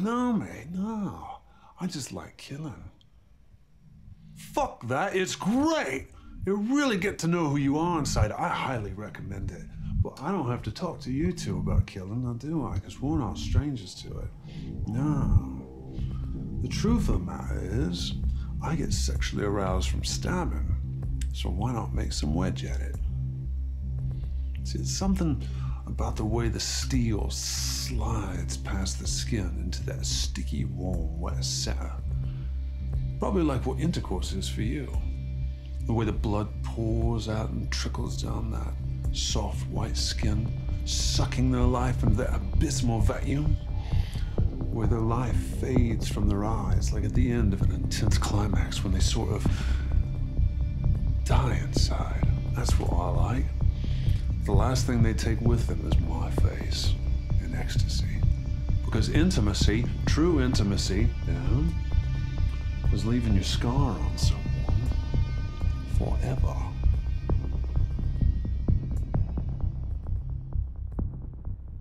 No, mate, no. I just like killing. Fuck that, it's great! You really get to know who you are inside. I highly recommend it. But I don't have to talk to you two about killing, now do I? Because we're not strangers to it. No. The truth of the matter is, I get sexually aroused from stabbing. So why not make some wedge at it? See, it's something about the way the steel slides past the skin into that sticky, warm, wet center. Probably like what intercourse is for you. The way the blood pours out and trickles down that soft white skin, sucking their life into that abysmal vacuum. Where their life fades from their eyes, like at the end of an intense climax when they sort of die inside. That's what I like. The last thing they take with them is my face. Because intimacy, true intimacy, yeah, is leaving your scar on someone forever.